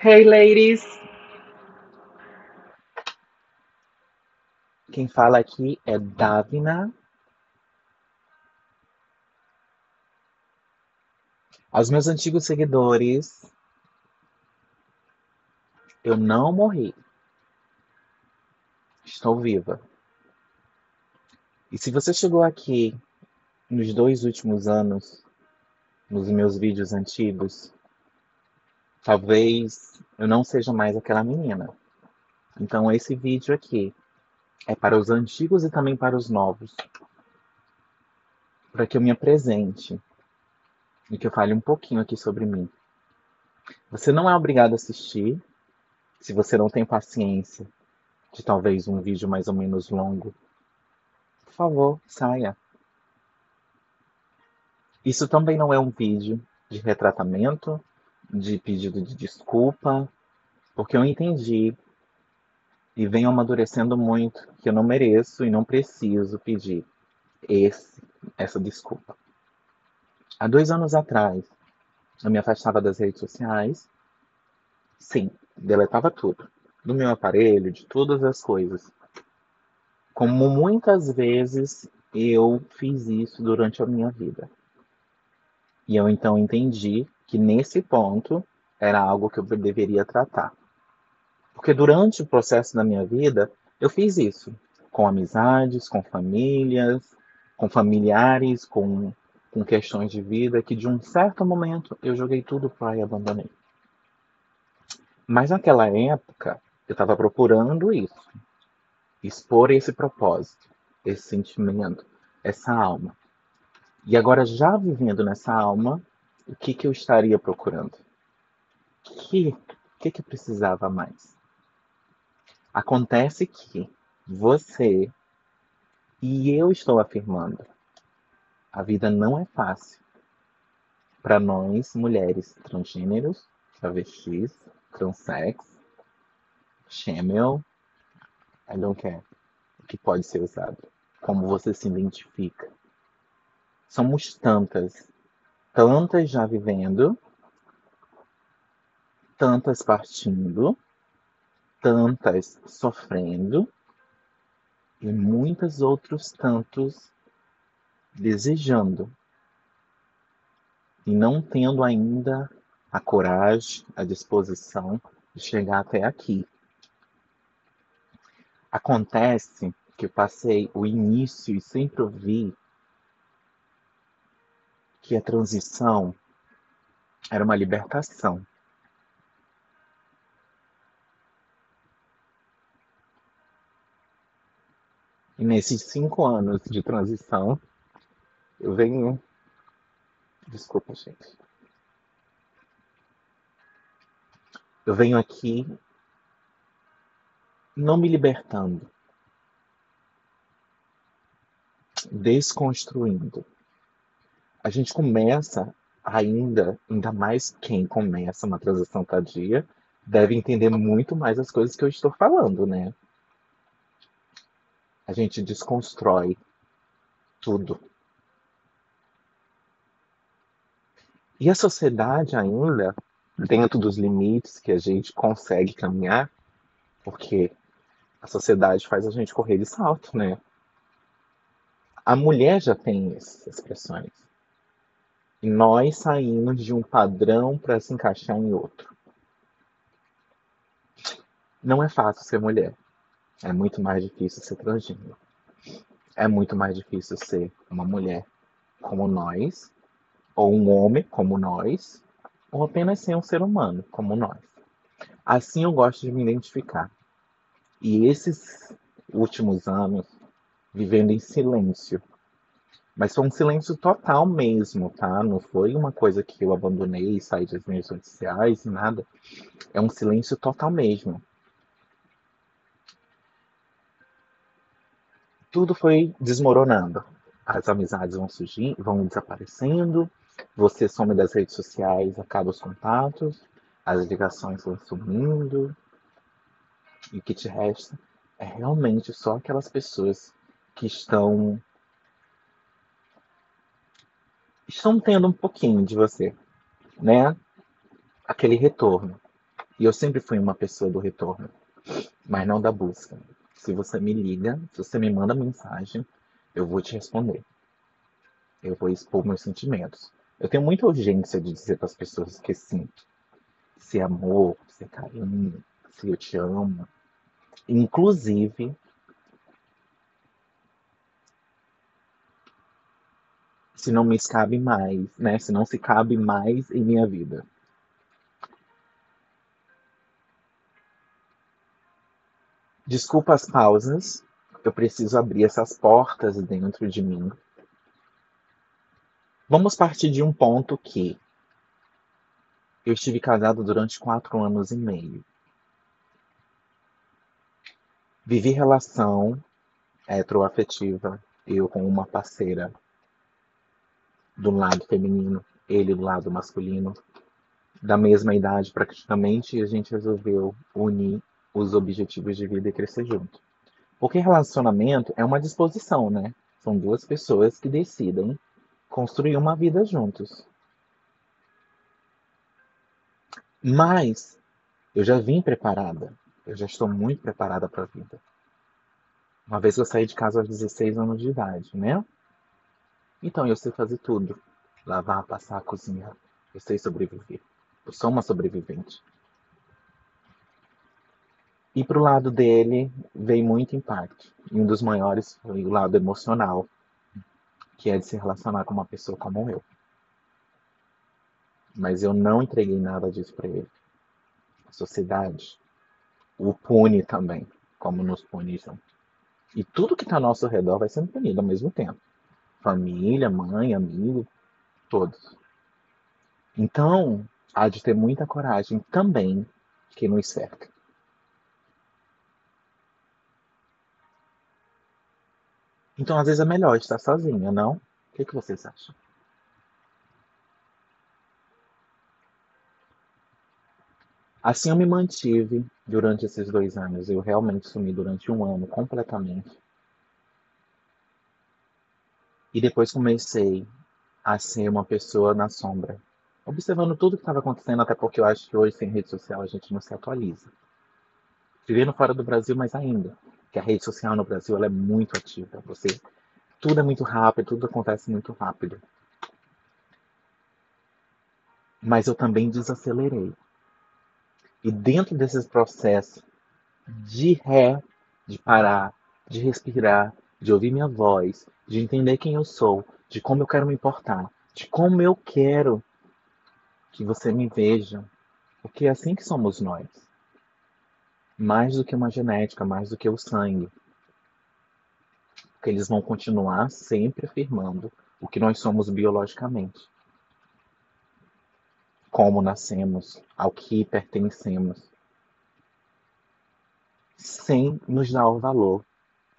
Hey, ladies! Quem fala aqui é Davina. Aos meus antigos seguidores, eu não morri. Estou viva. E se você chegou aqui nos dois últimos anos, nos meus vídeos antigos, talvez eu não seja mais aquela menina. Então esse vídeo aqui é para os antigos e também para os novos. Para que eu me apresente e que eu fale um pouquinho aqui sobre mim. Você não é obrigado a assistir, se você não tem paciência de talvez um vídeo mais ou menos longo. Por favor, saia. Isso também não é um vídeo de retratamento, de pedido de desculpa, porque eu entendi e venho amadurecendo muito que eu não mereço e não preciso pedir esse, essa desculpa. Há dois anos atrás, eu me afastava das redes sociais. Sim, deletava tudo. Do meu aparelho, de todas as coisas. Como muitas vezes eu fiz isso durante a minha vida. E eu então entendi que nesse ponto era algo que eu deveria tratar. Porque durante o processo da minha vida, eu fiz isso com amizades, com famílias, com familiares, com, com questões de vida, que de um certo momento eu joguei tudo para e abandonei. Mas naquela época, eu estava procurando isso, expor esse propósito, esse sentimento, essa alma. E agora, já vivendo nessa alma, o que, que eu estaria procurando? O que, que, que eu precisava mais? Acontece que você e eu estou afirmando, a vida não é fácil para nós mulheres transgêneros, travestis, transex, chamel, I don't care, que pode ser usado, como você se identifica. Somos tantas, tantas já vivendo, tantas partindo, tantas sofrendo e muitos outros tantos desejando e não tendo ainda a coragem, a disposição de chegar até aqui. Acontece que eu passei o início e sempre ouvi que a transição era uma libertação. E nesses cinco anos de transição, eu venho. Desculpa, gente. Eu venho aqui não me libertando, desconstruindo. A gente começa ainda, ainda mais quem começa uma transição tardia, deve entender muito mais as coisas que eu estou falando, né? a gente desconstrói tudo. E a sociedade ainda, dentro dos limites que a gente consegue caminhar, porque a sociedade faz a gente correr de salto, né? A mulher já tem essas expressões. E nós saímos de um padrão para se encaixar em outro. Não é fácil ser mulher. É muito mais difícil ser transgênero. É muito mais difícil ser uma mulher como nós, ou um homem como nós, ou apenas ser um ser humano como nós. Assim eu gosto de me identificar. E esses últimos anos, vivendo em silêncio, mas foi um silêncio total mesmo, tá? Não foi uma coisa que eu abandonei e saí das minhas redes sociais e nada. É um silêncio total mesmo. tudo foi desmoronando. As amizades vão surgindo, vão desaparecendo, você some das redes sociais, acaba os contatos, as ligações vão sumindo, e o que te resta é realmente só aquelas pessoas que estão estão tendo um pouquinho de você, né? Aquele retorno. E eu sempre fui uma pessoa do retorno, mas não da busca. Se você me liga, se você me manda mensagem, eu vou te responder. Eu vou expor meus sentimentos. Eu tenho muita urgência de dizer para as pessoas que sinto. Se é amor, se é carinho, se eu te amo. Inclusive, se não me cabe mais, né? Se não se cabe mais em minha vida. Desculpa as pausas, eu preciso abrir essas portas dentro de mim. Vamos partir de um ponto que eu estive casado durante quatro anos e meio. Vivi relação heteroafetiva, eu com uma parceira do lado feminino, ele do lado masculino, da mesma idade praticamente, e a gente resolveu unir os objetivos de vida e crescer junto. Porque relacionamento é uma disposição, né? São duas pessoas que decidem construir uma vida juntos. Mas eu já vim preparada. Eu já estou muito preparada para a vida. Uma vez eu saí de casa aos 16 anos de idade, né? Então eu sei fazer tudo: lavar, passar, cozinhar. Eu sei sobreviver. Eu sou uma sobrevivente. E para o lado dele veio muito impacto. E um dos maiores foi o lado emocional, que é de se relacionar com uma pessoa como eu. Mas eu não entreguei nada disso para ele. A sociedade o pune também, como nos puniram. E tudo que está ao nosso redor vai sendo punido ao mesmo tempo. Família, mãe, amigo, todos. Então, há de ter muita coragem também que nos cerca. Então, às vezes é melhor estar sozinha, não? O que, que vocês acham? Assim eu me mantive durante esses dois anos. Eu realmente sumi durante um ano completamente. E depois comecei a ser uma pessoa na sombra, observando tudo que estava acontecendo, até porque eu acho que hoje sem rede social a gente não se atualiza. Vivendo fora do Brasil, mas ainda que a rede social no Brasil ela é muito ativa. Você tudo é muito rápido, tudo acontece muito rápido. Mas eu também desacelerei. E dentro desses processos de ré, de parar, de respirar, de ouvir minha voz, de entender quem eu sou, de como eu quero me importar, de como eu quero que você me veja, porque é assim que somos nós mais do que uma genética, mais do que o sangue. Porque eles vão continuar sempre afirmando o que nós somos biologicamente. Como nascemos, ao que pertencemos. Sem nos dar o valor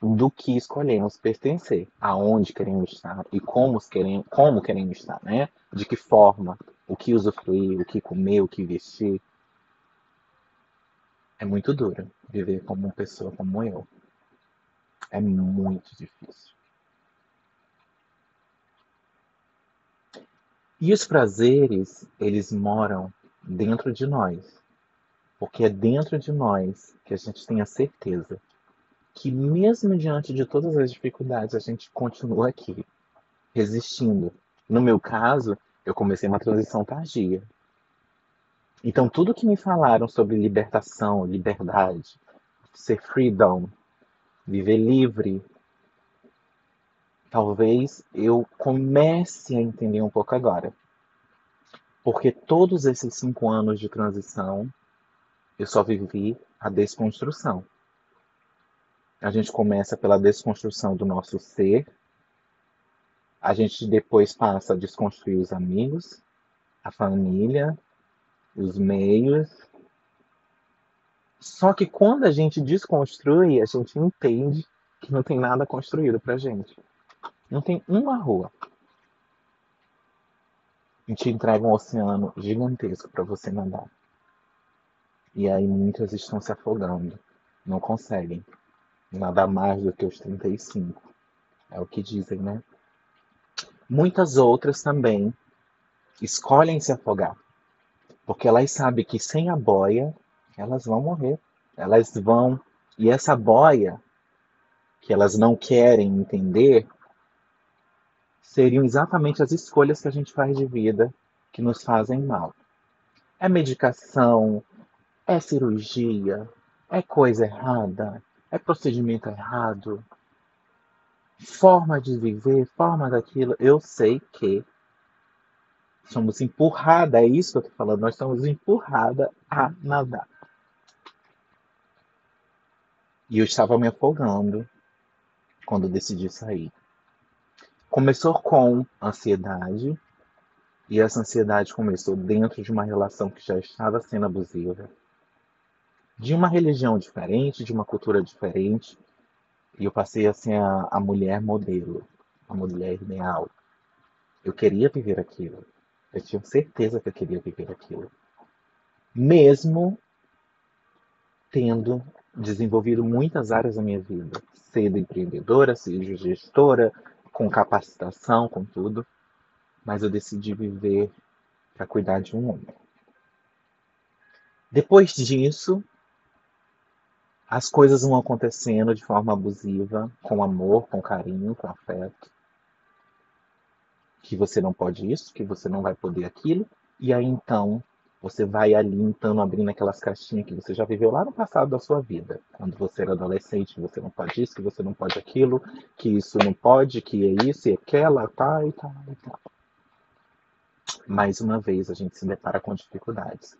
do que escolhemos pertencer, aonde queremos estar e como queremos, como queremos estar, né? De que forma, o que usufruir, o que comer, o que vestir. É muito duro viver como uma pessoa como eu. É muito difícil. E os prazeres, eles moram dentro de nós. Porque é dentro de nós que a gente tem a certeza que, mesmo diante de todas as dificuldades, a gente continua aqui, resistindo. No meu caso, eu comecei uma transição tardia. Então, tudo que me falaram sobre libertação, liberdade, ser freedom, viver livre, talvez eu comece a entender um pouco agora. Porque todos esses cinco anos de transição, eu só vivi a desconstrução. A gente começa pela desconstrução do nosso ser, a gente depois passa a desconstruir os amigos, a família, os meios. Só que quando a gente desconstrui, a gente entende que não tem nada construído pra gente. Não tem uma rua. A gente entrega um oceano gigantesco para você nadar. E aí muitas estão se afogando. Não conseguem nadar mais do que os 35. É o que dizem, né? Muitas outras também escolhem se afogar porque elas sabem que sem a boia elas vão morrer. Elas vão. E essa boia que elas não querem entender seriam exatamente as escolhas que a gente faz de vida que nos fazem mal. É medicação, é cirurgia, é coisa errada, é procedimento errado, forma de viver, forma daquilo. Eu sei que somos empurrada, é isso que eu tô falando, nós somos empurrada a nadar. E eu estava me afogando quando decidi sair. Começou com ansiedade, e essa ansiedade começou dentro de uma relação que já estava sendo abusiva, de uma religião diferente, de uma cultura diferente, e eu passei a ser a, a mulher modelo, a mulher ideal. Eu queria viver aquilo. Eu tinha certeza que eu queria viver aquilo. Mesmo tendo desenvolvido muitas áreas da minha vida, sendo empreendedora, sendo gestora, com capacitação, com tudo, mas eu decidi viver para cuidar de um homem. Depois disso, as coisas vão acontecendo de forma abusiva, com amor, com carinho, com afeto. Que você não pode isso, que você não vai poder aquilo, e aí então você vai ali então abrindo aquelas caixinhas que você já viveu lá no passado da sua vida, quando você era adolescente, que você não pode isso, que você não pode aquilo, que isso não pode, que é isso e aquela, tá e tá e tá. Mais uma vez a gente se depara com dificuldades.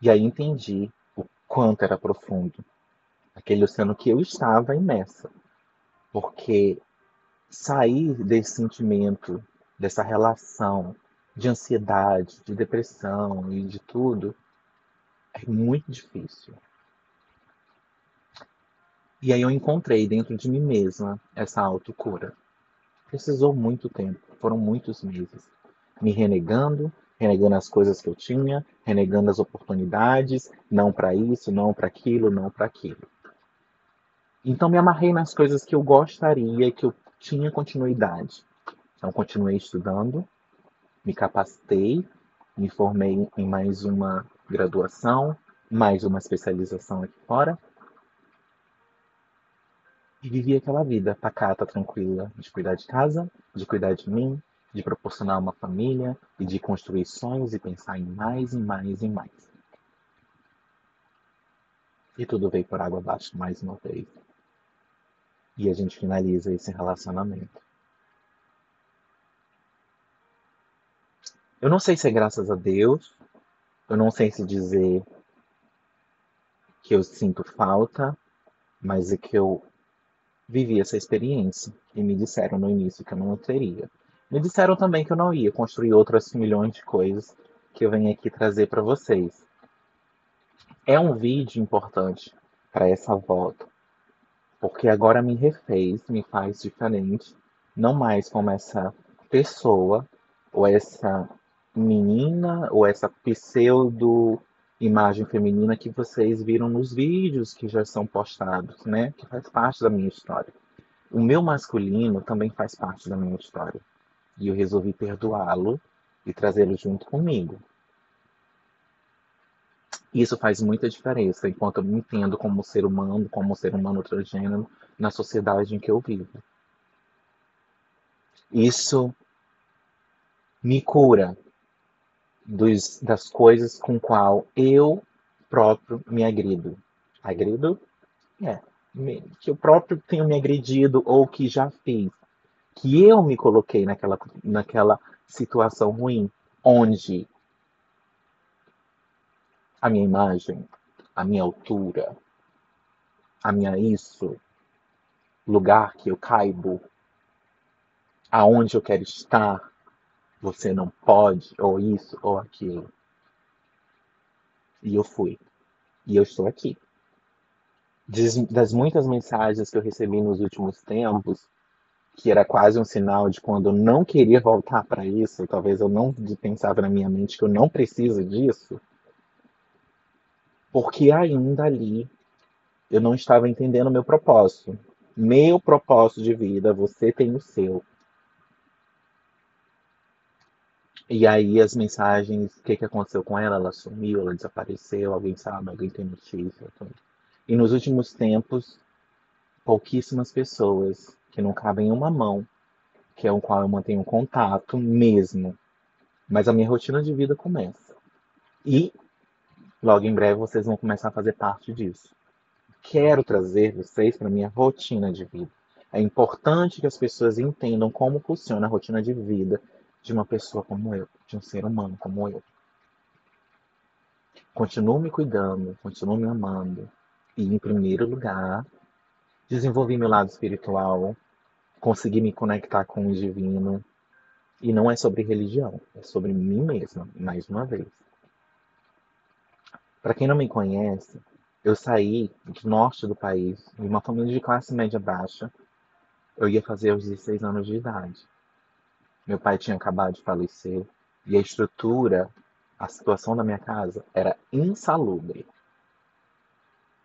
E aí entendi quanto era profundo aquele oceano que eu estava imersa. Porque sair desse sentimento, dessa relação de ansiedade, de depressão e de tudo, é muito difícil. E aí eu encontrei dentro de mim mesma essa autocura. Precisou muito tempo, foram muitos meses, me renegando, renegando as coisas que eu tinha, renegando as oportunidades, não para isso, não para aquilo, não para aquilo. Então me amarrei nas coisas que eu gostaria, que eu tinha continuidade. Então continuei estudando, me capacitei, me formei em mais uma graduação, mais uma especialização aqui fora. E vivi aquela vida pacata, tranquila, de cuidar de casa, de cuidar de mim, de proporcionar uma família e de construir sonhos e pensar em mais e mais e mais. E tudo veio por água abaixo mais uma vez. E a gente finaliza esse relacionamento. Eu não sei se é graças a Deus, eu não sei se dizer que eu sinto falta, mas é que eu vivi essa experiência e me disseram no início que eu não teria. Me disseram também que eu não ia construir outras milhões de coisas que eu venho aqui trazer para vocês. É um vídeo importante para essa volta, porque agora me refez, me faz diferente, não mais como essa pessoa ou essa menina ou essa pseudo imagem feminina que vocês viram nos vídeos que já são postados, né? Que faz parte da minha história. O meu masculino também faz parte da minha história. E eu resolvi perdoá-lo e trazê-lo junto comigo. Isso faz muita diferença enquanto eu me entendo como ser humano, como ser humano transgênero na sociedade em que eu vivo. Isso me cura dos, das coisas com qual eu próprio me agrido. Agrido? É. Que eu próprio tenho me agredido ou que já fiz. Que eu me coloquei naquela, naquela situação ruim, onde a minha imagem, a minha altura, a minha isso, lugar que eu caibo, aonde eu quero estar, você não pode, ou isso, ou aquilo. E eu fui. E eu estou aqui. Das muitas mensagens que eu recebi nos últimos tempos, que era quase um sinal de quando eu não queria voltar para isso, talvez eu não pensava na minha mente que eu não preciso disso, porque ainda ali eu não estava entendendo o meu propósito. Meu propósito de vida, você tem o seu. E aí as mensagens, o que, que aconteceu com ela? Ela sumiu, ela desapareceu, alguém sabe, alguém tem notícia. Tudo. E nos últimos tempos, pouquíssimas pessoas que não cabem em uma mão, que é o qual eu mantenho contato mesmo. Mas a minha rotina de vida começa. E logo em breve vocês vão começar a fazer parte disso. Quero trazer vocês para minha rotina de vida. É importante que as pessoas entendam como funciona a rotina de vida de uma pessoa como eu, de um ser humano como eu. Continuo me cuidando, continuo me amando. E, em primeiro lugar, desenvolvi meu lado espiritual, consegui me conectar com o divino. E não é sobre religião, é sobre mim mesma, mais uma vez. Para quem não me conhece, eu saí do norte do país, de uma família de classe média baixa. Eu ia fazer os 16 anos de idade. Meu pai tinha acabado de falecer e a estrutura, a situação da minha casa era insalubre.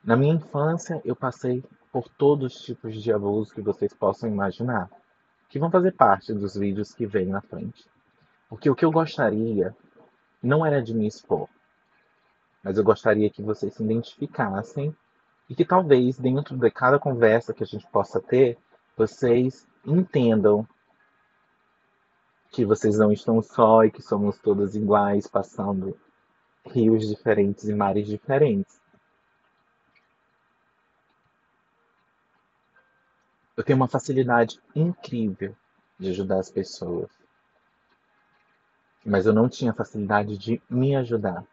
Na minha infância, eu passei por todos os tipos de abuso que vocês possam imaginar, que vão fazer parte dos vídeos que vêm na frente. Porque o que eu gostaria não era de me expor, mas eu gostaria que vocês se identificassem e que talvez dentro de cada conversa que a gente possa ter, vocês entendam que vocês não estão só e que somos todas iguais, passando rios diferentes e mares diferentes. Eu tenho uma facilidade incrível de ajudar as pessoas. Mas eu não tinha facilidade de me ajudar.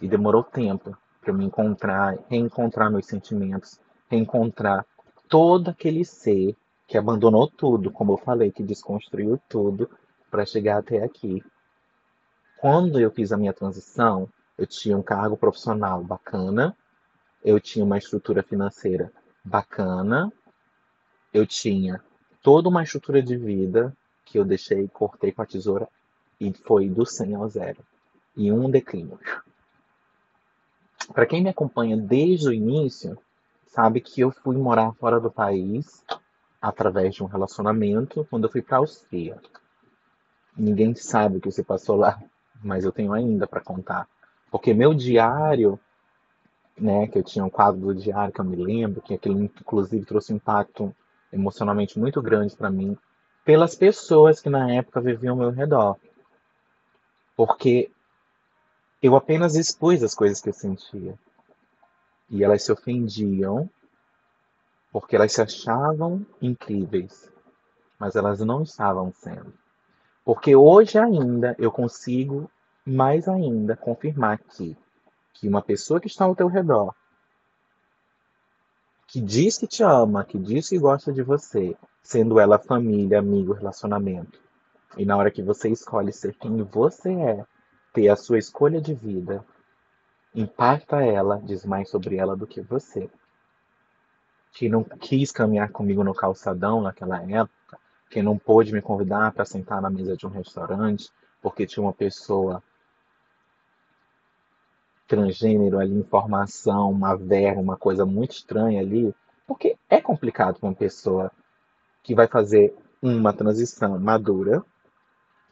E demorou tempo para me encontrar, reencontrar meus sentimentos, reencontrar todo aquele ser que abandonou tudo, como eu falei, que desconstruiu tudo para chegar até aqui. Quando eu fiz a minha transição, eu tinha um cargo profissional bacana, eu tinha uma estrutura financeira bacana, eu tinha toda uma estrutura de vida que eu deixei, cortei com a tesoura e foi do 100 ao zero. E um declínio. Para quem me acompanha desde o início, sabe que eu fui morar fora do país através de um relacionamento quando eu fui para a Áustria. Ninguém sabe o que se passou lá, mas eu tenho ainda para contar. Porque meu diário, né, que eu tinha um quadro do diário que eu me lembro, que aquele inclusive trouxe impacto emocionalmente muito grande para mim, pelas pessoas que na época viviam ao meu redor. Porque eu apenas expus as coisas que eu sentia. E elas se ofendiam porque elas se achavam incríveis, mas elas não estavam sendo. Porque hoje ainda eu consigo mais ainda confirmar que que uma pessoa que está ao teu redor, que diz que te ama, que diz que gosta de você, sendo ela família, amigo, relacionamento, e na hora que você escolhe ser quem você é, ter a sua escolha de vida, impacta ela, diz mais sobre ela do que você. Que não quis caminhar comigo no calçadão naquela época, que não pôde me convidar para sentar na mesa de um restaurante, porque tinha uma pessoa transgênero ali, informação, uma verba, uma coisa muito estranha ali, porque é complicado para uma pessoa que vai fazer uma transição madura,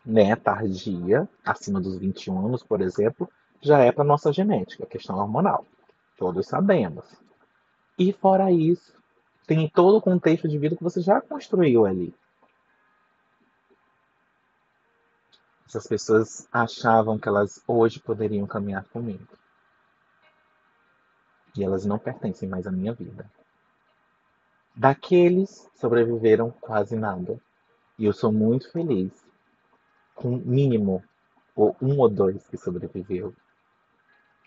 né, tardia, acima dos 21 anos, por exemplo, já é para nossa genética, questão hormonal. Todos sabemos. E fora isso, tem todo o contexto de vida que você já construiu ali. Essas pessoas achavam que elas hoje poderiam caminhar comigo. E elas não pertencem mais à minha vida. Daqueles sobreviveram quase nada. E eu sou muito feliz com mínimo ou um ou dois que sobreviveu.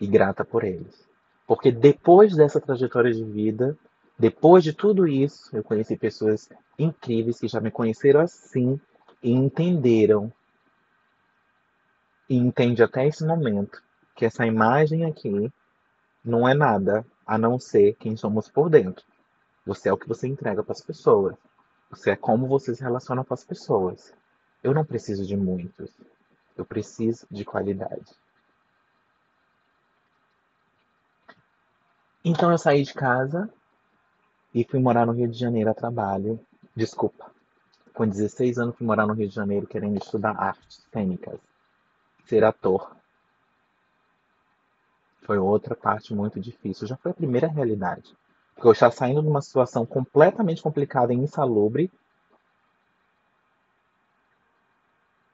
E grata por eles. Porque depois dessa trajetória de vida, depois de tudo isso, eu conheci pessoas incríveis que já me conheceram assim e entenderam. E entende até esse momento que essa imagem aqui não é nada a não ser quem somos por dentro. Você é o que você entrega para as pessoas. Você é como você se relaciona com as pessoas. Eu não preciso de muitos. Eu preciso de qualidade. Então eu saí de casa e fui morar no Rio de Janeiro a trabalho. Desculpa, Com 16 anos fui morar no Rio de Janeiro querendo estudar artes cênicas, ser ator. Foi outra parte muito difícil. Já foi a primeira realidade. Porque eu estava saindo de uma situação completamente complicada e insalubre.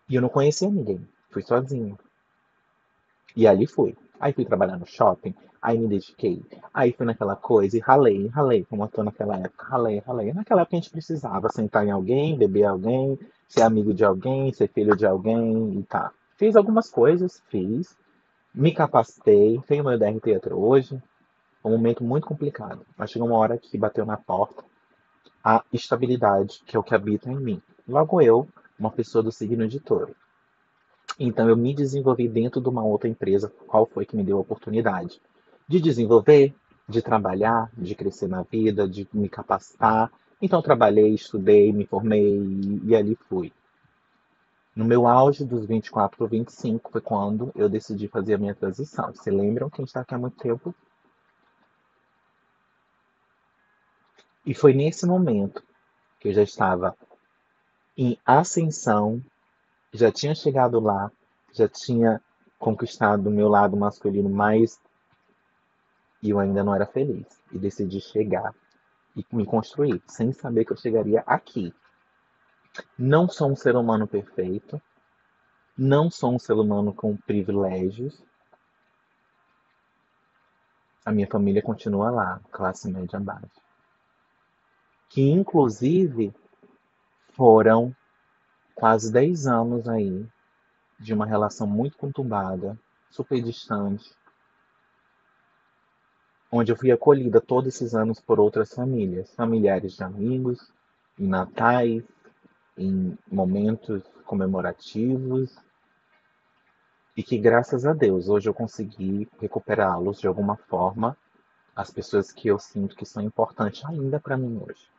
E eu não conhecia ninguém. Fui sozinho. E ali fui. Aí fui trabalhar no shopping, aí me dediquei, aí fui naquela coisa e ralei, ralei, como eu tô naquela época, ralei, ralei. Naquela época a gente precisava sentar em alguém, beber alguém, ser amigo de alguém, ser filho de alguém e tá. Fiz algumas coisas, fiz, me capacitei, tenho meu DRT até hoje, um momento muito complicado, mas chegou uma hora que bateu na porta a estabilidade, que é o que habita em mim. Logo eu, uma pessoa do signo de touro. Então eu me desenvolvi dentro de uma outra empresa, qual foi que me deu a oportunidade de desenvolver, de trabalhar, de crescer na vida, de me capacitar. Então trabalhei, estudei, me formei e ali fui. No meu auge dos 24 para 25 foi quando eu decidi fazer a minha transição. Se lembram que a gente está aqui há muito tempo? E foi nesse momento que eu já estava em ascensão já tinha chegado lá, já tinha conquistado o meu lado masculino mais e eu ainda não era feliz e decidi chegar e me construir sem saber que eu chegaria aqui. Não sou um ser humano perfeito, não sou um ser humano com privilégios. A minha família continua lá, classe média baixa. Que inclusive foram quase 10 anos aí de uma relação muito conturbada, super distante, onde eu fui acolhida todos esses anos por outras famílias, familiares de amigos, natais, em momentos comemorativos, e que graças a Deus hoje eu consegui recuperá-los de alguma forma, as pessoas que eu sinto que são importantes ainda para mim hoje.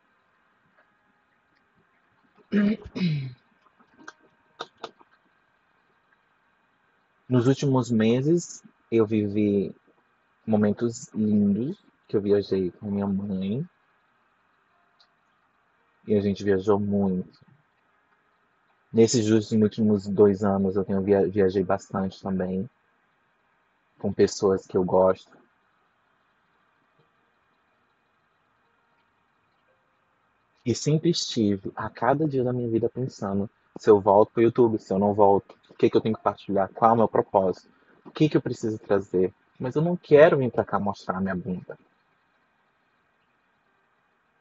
Nos últimos meses, eu vivi momentos lindos, que eu viajei com minha mãe. E a gente viajou muito. Nesses últimos dois anos, eu tenho via viajei bastante também. Com pessoas que eu gosto. E sempre estive, a cada dia da minha vida, pensando se eu volto para o YouTube, se eu não volto, o que, que eu tenho que partilhar, qual é o meu propósito, o que, que eu preciso trazer. Mas eu não quero vir para cá mostrar minha bunda.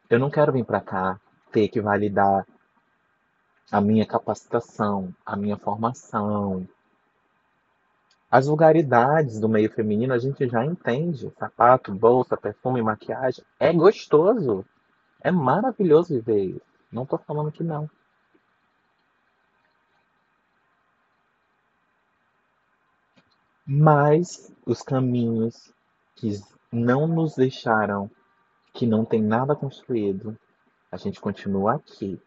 Eu não quero vir para cá ter que validar a minha capacitação, a minha formação. As vulgaridades do meio feminino a gente já entende. Sapato, bolsa, perfume, maquiagem. É gostoso. É maravilhoso viver isso. Não estou falando que não. Mas os caminhos que não nos deixaram, que não tem nada construído, a gente continua aqui,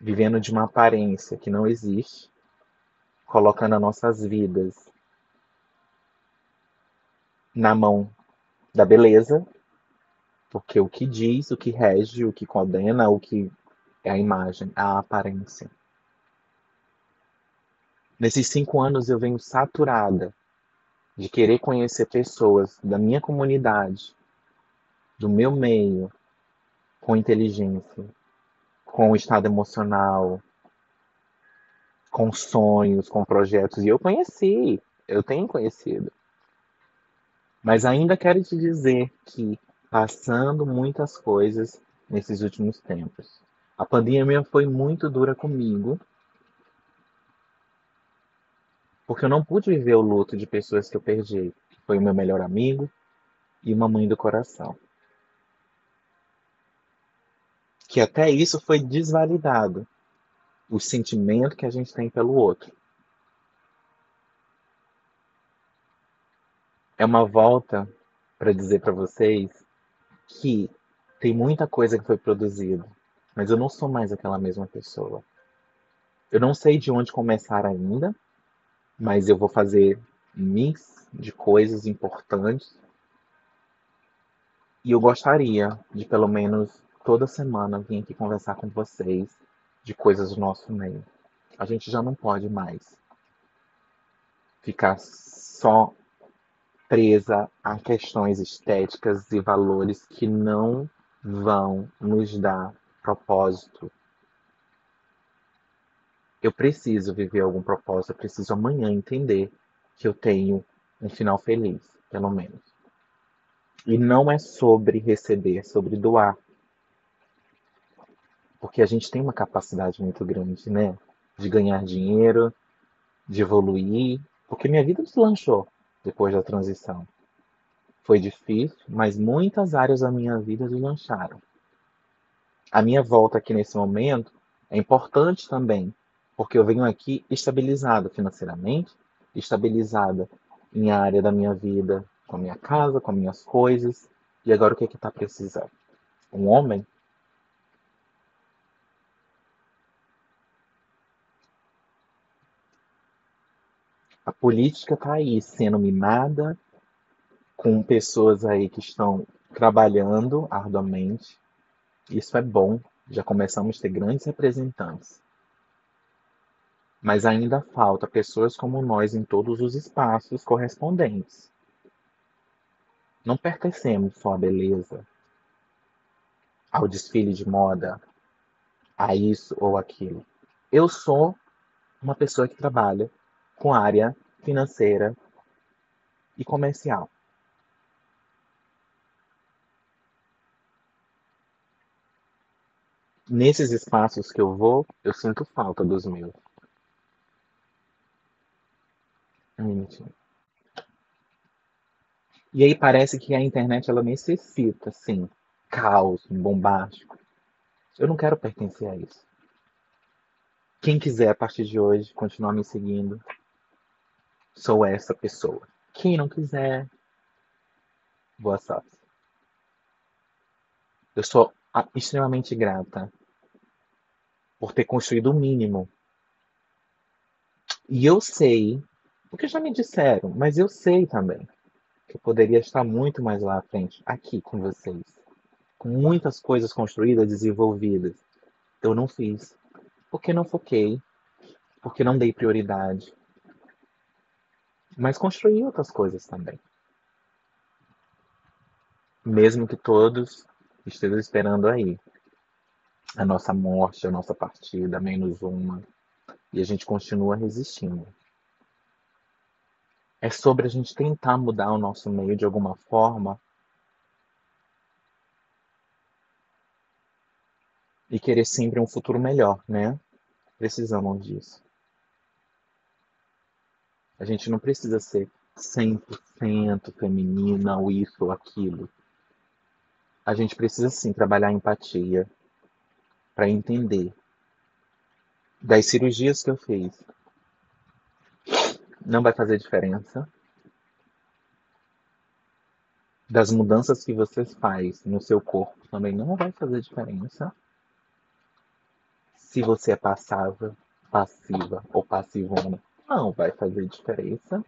vivendo de uma aparência que não existe, colocando as nossas vidas na mão da beleza, porque o que diz, o que rege, o que condena, o que é a imagem, a aparência. Nesses cinco anos eu venho saturada de querer conhecer pessoas da minha comunidade, do meu meio, com inteligência, com estado emocional, com sonhos, com projetos. E eu conheci, eu tenho conhecido. Mas ainda quero te dizer que passando muitas coisas nesses últimos tempos. A pandemia foi muito dura comigo, porque eu não pude viver o luto de pessoas que eu perdi, foi o meu melhor amigo e uma mãe do coração. Que até isso foi desvalidado, o sentimento que a gente tem pelo outro. É uma volta para dizer para vocês que tem muita coisa que foi produzida, mas eu não sou mais aquela mesma pessoa. Eu não sei de onde começar ainda, mas eu vou fazer mix de coisas importantes. E eu gostaria de pelo menos toda semana vir aqui conversar com vocês de coisas do nosso meio. A gente já não pode mais ficar só presa a questões estéticas e valores que não vão nos dar propósito. Eu preciso viver algum propósito, eu preciso amanhã entender que eu tenho um final feliz, pelo menos. E não é sobre receber, é sobre doar. Porque a gente tem uma capacidade muito grande, né? De ganhar dinheiro, de evoluir. Porque minha vida deslanchou depois da transição. Foi difícil, mas muitas áreas da minha vida deslancharam. A minha volta aqui nesse momento é importante também, porque eu venho aqui estabilizado financeiramente, estabilizada em área da minha vida, com a minha casa, com as minhas coisas. E agora o que é que está precisando? Um homem? A política está aí sendo mimada, com pessoas aí que estão trabalhando arduamente. Isso é bom, já começamos a ter grandes representantes. Mas ainda falta pessoas como nós em todos os espaços correspondentes. Não pertencemos só à beleza, ao desfile de moda, a isso ou aquilo. Eu sou uma pessoa que trabalha com área financeira e comercial. Nesses espaços que eu vou, eu sinto falta dos meus. E aí parece que a internet ela necessita, assim, caos, bombástico. Eu não quero pertencer a isso. Quem quiser a partir de hoje continuar me seguindo, sou essa pessoa. Quem não quiser, boa sorte. Eu sou extremamente grata por ter construído o mínimo. E eu sei, porque já me disseram, mas eu sei também que eu poderia estar muito mais lá à frente, aqui com vocês, com muitas coisas construídas, desenvolvidas. Eu não fiz, porque não foquei, porque não dei prioridade. Mas construí outras coisas também. Mesmo que todos estejam esperando aí a nossa morte, a nossa partida, menos uma. E a gente continua resistindo. É sobre a gente tentar mudar o nosso meio de alguma forma e querer sempre um futuro melhor, né? Precisamos disso. A gente não precisa ser 100% feminina ou isso ou aquilo. A gente precisa sim trabalhar a empatia para entender das cirurgias que eu fiz. Não vai fazer diferença. Das mudanças que você faz no seu corpo também não vai fazer diferença. Se você é passiva, passiva ou passivona, não vai fazer diferença.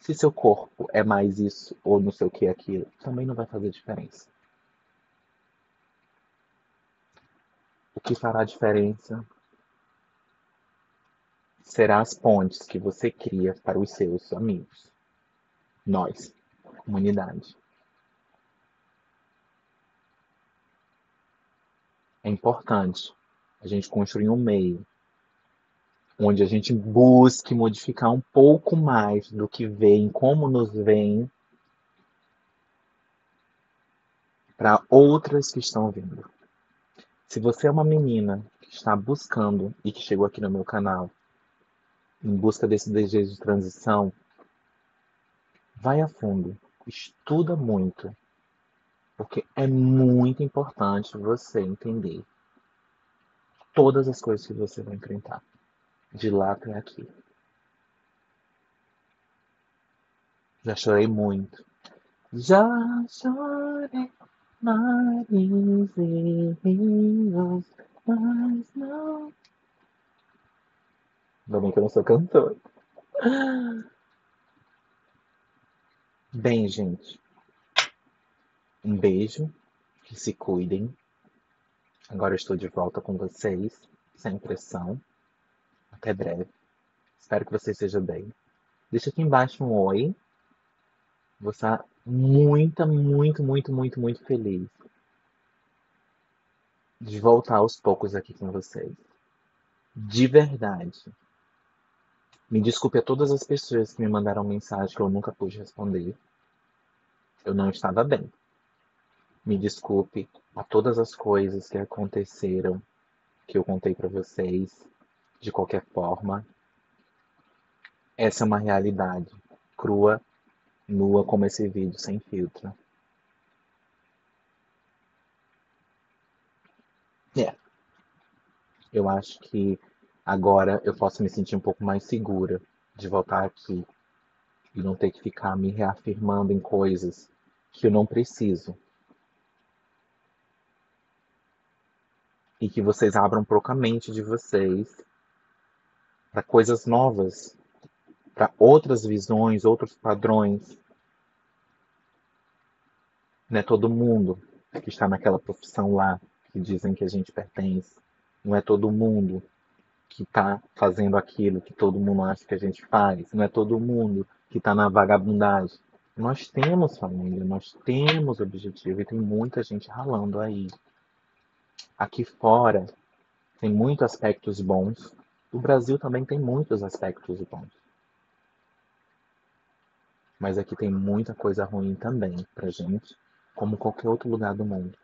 Se seu corpo é mais isso ou não sei o que aquilo, também não vai fazer diferença. O que fará diferença será as pontes que você cria para os seus amigos. Nós, comunidade. É importante a gente construir um meio onde a gente busque modificar um pouco mais do que vem, como nos vem, para outras que estão vindo. Se você é uma menina que está buscando e que chegou aqui no meu canal em busca desse desejo de transição, vai a fundo, estuda muito, porque é muito importante você entender todas as coisas que você vai enfrentar, de lá até aqui. Já chorei muito. Já chorei mares e rios, mas não. Ainda bem que eu não sou cantor. Bem, gente. Um beijo. que se cuidem. Agora estou de volta com vocês, sem pressão. Até breve. Espero que você esteja bem. Deixa aqui embaixo um oi. Vou estar muito, muito, muito, muito, muito feliz de voltar aos poucos aqui com vocês. De verdade. Me desculpe a todas as pessoas que me mandaram mensagem que eu nunca pude responder. Eu não estava bem. Me desculpe a todas as coisas que aconteceram que eu contei para vocês. De qualquer forma, essa é uma realidade crua, nua como esse vídeo sem filtro. É. Eu acho que agora eu posso me sentir um pouco mais segura de voltar aqui e não ter que ficar me reafirmando em coisas que eu não preciso. E que vocês abram um pouco a mente de vocês para coisas novas, para outras visões, outros padrões. Não é todo mundo que está naquela profissão lá que dizem que a gente pertence. Não é todo mundo que está fazendo aquilo que todo mundo acha que a gente faz. Não é todo mundo que está na vagabundagem. Nós temos família, nós temos objetivo e tem muita gente ralando aí. Aqui fora tem muitos aspectos bons. O Brasil também tem muitos aspectos bons. Mas aqui tem muita coisa ruim também pra gente, como qualquer outro lugar do mundo.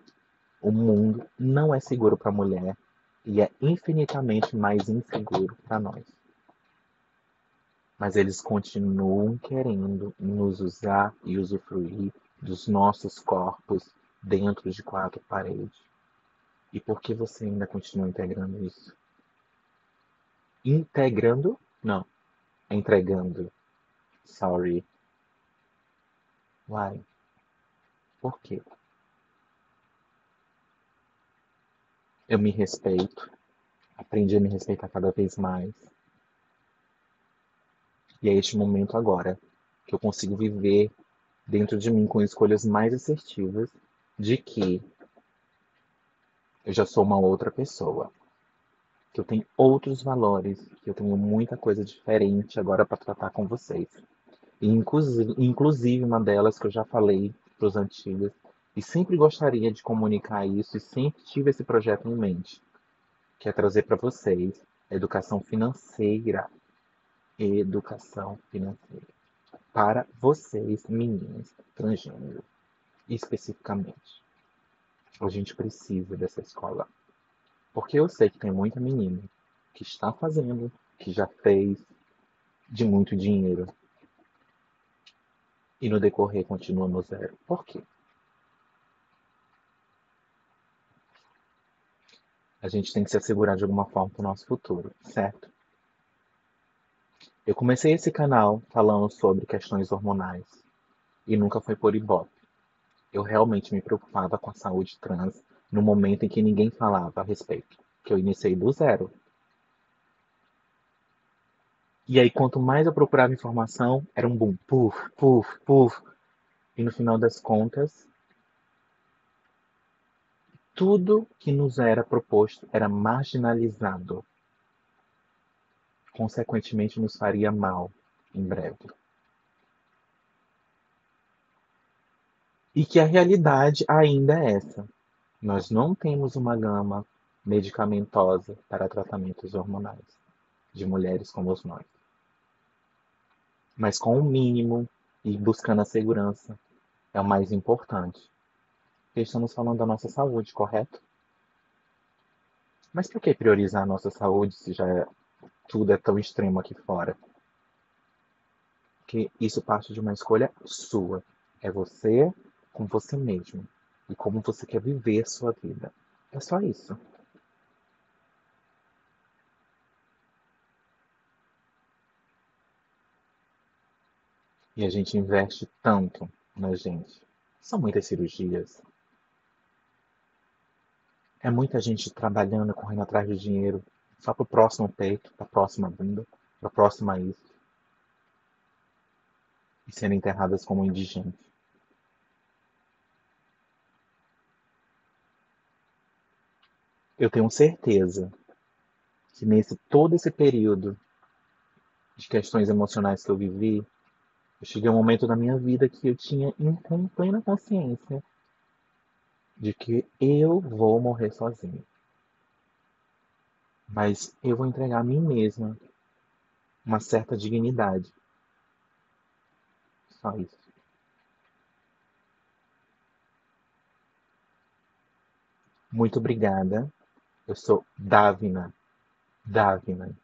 O mundo não é seguro para mulher e é infinitamente mais inseguro para nós. Mas eles continuam querendo nos usar e usufruir dos nossos corpos dentro de quatro paredes. E por que você ainda continua integrando isso? Integrando? Não. Entregando. Sorry. Why? Por quê? Eu me respeito. Aprendi a me respeitar cada vez mais. E é este momento agora que eu consigo viver dentro de mim com escolhas mais assertivas de que eu já sou uma outra pessoa, que eu tenho outros valores, que eu tenho muita coisa diferente agora para tratar com vocês. E inclusive, uma delas que eu já falei para os antigos e sempre gostaria de comunicar isso e sempre tive esse projeto em mente, que é trazer para vocês a educação financeira. Educação financeira. Para vocês, meninas transgênero, especificamente. A gente precisa dessa escola. Porque eu sei que tem muita menina que está fazendo, que já fez, de muito dinheiro. E no decorrer continua no zero. Por quê? a gente tem que se assegurar de alguma forma para o nosso futuro, certo? Eu comecei esse canal falando sobre questões hormonais e nunca foi por ibope. Eu realmente me preocupava com a saúde trans no momento em que ninguém falava a respeito, que eu iniciei do zero. E aí, quanto mais eu procurava informação, era um boom, puf, puf, puf. E no final das contas, tudo que nos era proposto era marginalizado. Consequentemente, nos faria mal em breve. E que a realidade ainda é essa. Nós não temos uma gama medicamentosa para tratamentos hormonais de mulheres como nós. Mas com o mínimo e buscando a segurança é o mais importante estamos falando da nossa saúde, correto? Mas por que priorizar a nossa saúde se já é, tudo é tão extremo aqui fora? Porque isso parte de uma escolha sua. É você com você mesmo. E como você quer viver sua vida. É só isso. E a gente investe tanto na gente. São muitas cirurgias, é muita gente trabalhando, correndo atrás de dinheiro, só para o próximo peito, para a próxima bunda, para a próxima isso. E sendo enterradas como indigentes. Eu tenho certeza que nesse todo esse período de questões emocionais que eu vivi, eu cheguei a um momento da minha vida que eu tinha em plena consciência de que eu vou morrer sozinho. Mas eu vou entregar a mim mesma uma certa dignidade. Só isso. Muito obrigada. Eu sou Davina. Davina.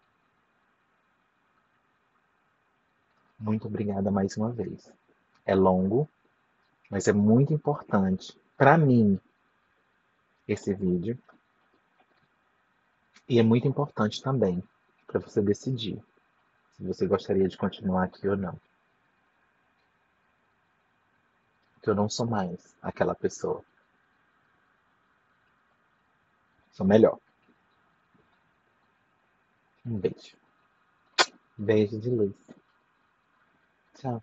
Muito obrigada mais uma vez. É longo, mas é muito importante para mim esse vídeo. E é muito importante também para você decidir se você gostaria de continuar aqui ou não. Porque eu não sou mais aquela pessoa. Sou melhor. Um beijo. Beijo de luz. Tchau.